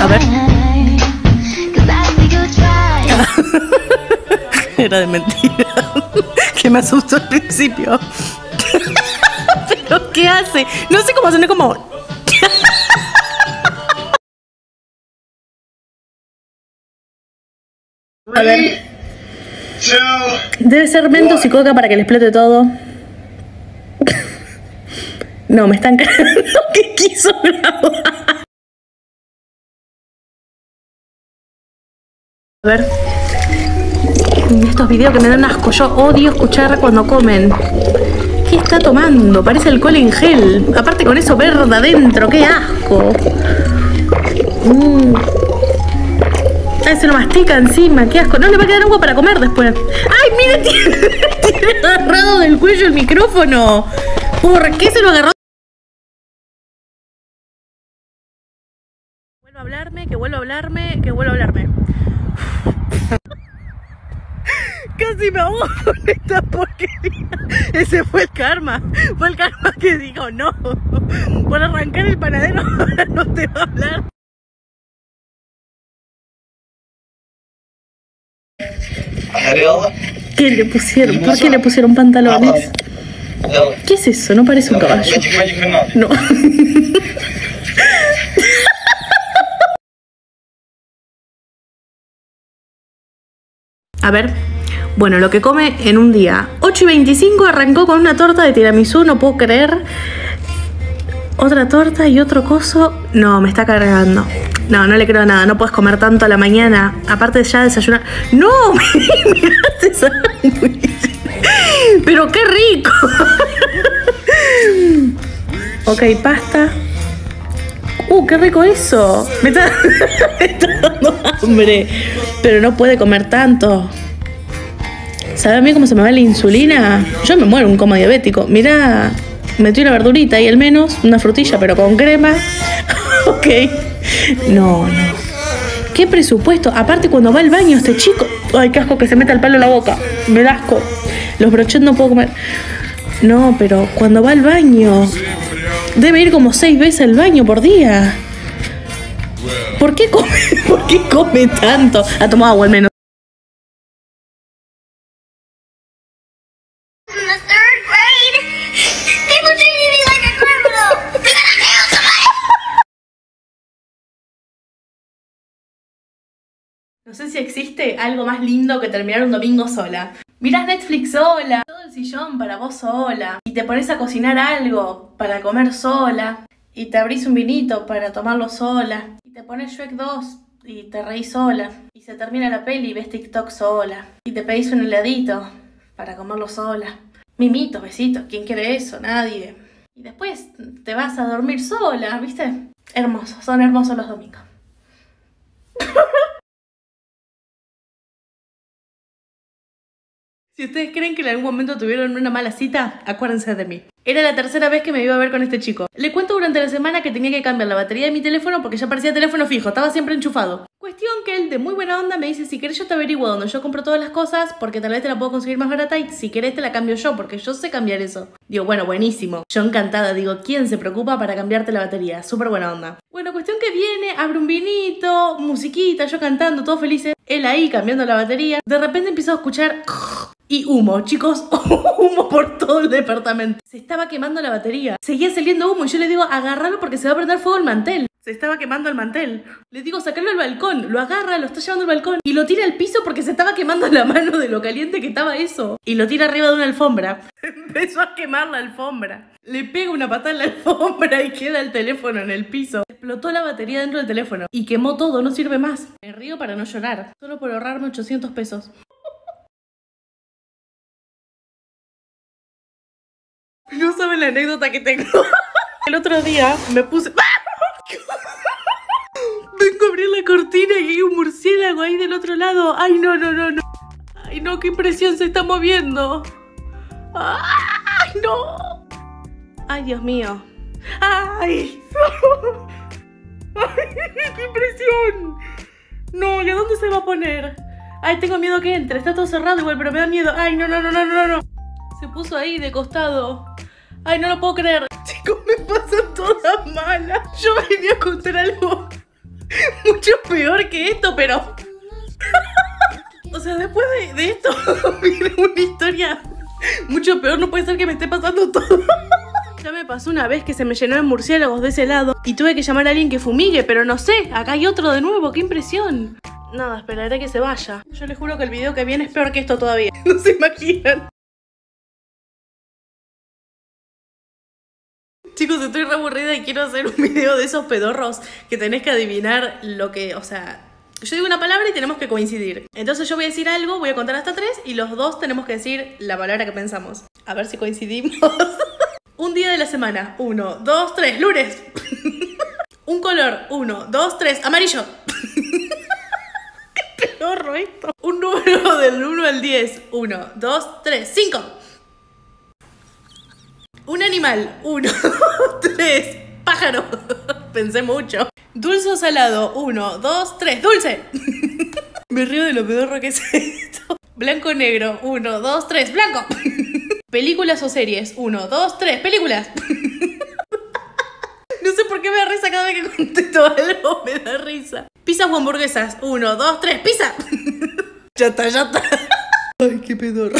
A ver. Era de mentira. que me asustó al principio. Pero ¿qué hace? No sé cómo suena como. A ver. Debe ser mentos y coca para que le explote todo. No, me están cargando que quiso grabar. A ver. Estos videos que me dan asco. Yo odio escuchar cuando comen. ¿Qué está tomando? Parece alcohol en gel. Aparte con eso verde adentro. ¡Qué asco! Mm. Ay, se lo mastica encima. ¡Qué asco! No le va a quedar agua para comer después. ¡Ay, mire! Tiene, tiene agarrado del cuello el micrófono. ¿Por qué se lo agarró? Que vuelvo a hablarme, que vuelvo a hablarme. Casi me ahogo con esta porquería. Ese fue el karma. Fue el karma que dijo no. Por arrancar el panadero ahora no te va a hablar. ¿Qué le pusieron? ¿Por qué le pusieron pantalones? ¿Qué es eso? No parece un caballo. No. A ver. Bueno, lo que come en un día. 8 y 25 arrancó con una torta de tiramisú, no puedo creer. Otra torta y otro coso. No, me está cargando. No, no le creo nada. No puedes comer tanto a la mañana. Aparte ya desayunar. ¡No! ¡Miraste sándwich! ¡Pero qué rico! ok, pasta. ¡Uh, qué rico eso! Me está, me está dando hambre. Pero no puede comer tanto. ¿Sabe a mí cómo se me va la insulina? Yo me muero un coma diabético. Mirá, metí una verdurita y al menos una frutilla, pero con crema. ok. No, no. ¿Qué presupuesto? Aparte cuando va al baño este chico. Ay, qué asco que se meta el palo en la boca. Me da asco. Los brochets no puedo comer. No, pero cuando va al baño. Debe ir como seis veces al baño por día. ¿Por qué come, ¿por qué come tanto? Ha tomado agua al menos. No sé si existe algo más lindo que terminar un domingo sola. Mirás Netflix sola, todo el sillón para vos sola, y te pones a cocinar algo para comer sola, y te abrís un vinito para tomarlo sola, y te pones Shrek 2 y te reís sola, y se termina la peli y ves TikTok sola, y te pedís un heladito para comerlo sola. Mimitos, besitos, ¿quién quiere eso? Nadie. Y después te vas a dormir sola, ¿viste? Hermosos, son hermosos los domingos. Si ustedes creen que en algún momento tuvieron una mala cita, acuérdense de mí. Era la tercera vez que me iba a ver con este chico. Le cuento durante la semana que tenía que cambiar la batería de mi teléfono porque ya parecía teléfono fijo, estaba siempre enchufado. Cuestión que él de muy buena onda me dice, si querés yo te averiguo donde yo compro todas las cosas porque tal vez te la puedo conseguir más barata y si querés te la cambio yo porque yo sé cambiar eso. Digo, bueno, buenísimo. Yo encantada, digo, ¿quién se preocupa para cambiarte la batería? Súper buena onda. Bueno, cuestión que viene, abre un vinito, musiquita, yo cantando, todos felices. Él ahí cambiando la batería. De repente empiezo a escuchar y humo, chicos, humo por todo el departamento. Se estaba quemando la batería. Seguía saliendo humo y yo le digo, agárralo porque se va a prender fuego el mantel. Se estaba quemando el mantel. Le digo, sacalo al balcón. Lo agarra, lo está llevando al balcón. Y lo tira al piso porque se estaba quemando la mano de lo caliente que estaba eso. Y lo tira arriba de una alfombra. Empezó a quemar la alfombra. Le pega una patada en la alfombra y queda el teléfono en el piso. Explotó la batería dentro del teléfono. Y quemó todo, no sirve más. Me río para no llorar. Solo por ahorrarme 800 pesos. No saben la anécdota que tengo. El otro día me puse. Vengo a abrir la cortina y hay un murciélago ahí del otro lado. Ay, no, no, no, no. Ay, no, qué impresión se está moviendo. Ay, no. Ay, Dios mío. Ay. Ay, qué impresión. No, ¿y a dónde se va a poner? Ay, tengo miedo que entre. Está todo cerrado igual, pero me da miedo. Ay, no, no, no, no, no, no. Se puso ahí de costado. Ay, no lo puedo creer. Chicos, me pasan todas malas. Yo venía a contar algo Mucho peor que esto, pero. o sea, después de, esto, viene una historia mucho peor. No puede ser que me esté pasando todo. Ya me pasó una vez que se me llenaron murciélagos de ese lado y tuve que llamar a alguien que fumigue, pero no sé, acá hay otro de nuevo, qué impresión. Nada, esperaré que se vaya. Yo les juro que el video que viene es peor que esto todavía. No se imaginan. Estoy re aburrida y quiero hacer un video de esos pedorros que tenés que adivinar lo que, o sea, yo digo una palabra y tenemos que coincidir. Entonces yo voy a decir algo, voy a contar hasta tres y los dos tenemos que decir la palabra que pensamos. A ver si coincidimos. un día de la semana. Uno, dos, tres. Lunes. un color. Uno, dos, tres. Amarillo. Qué pedorro esto. Un número del 1 al 10. 1, 2, 3, 5. Un animal. 1, 2, 3. Pájaro. Pensé mucho. Dulce o salado. 1, 2, 3. Dulce. Me río de lo pedorro que es esto. Blanco o negro. 1, 2, 3. Blanco. Películas o series. 1, 2, 3. Películas. No sé por qué me da risa cada vez que contesto algo, me da risa. Pizzas o hamburguesas. 1, 2, 3. Pizza. Ya está, ya está. Ay, qué pedorro.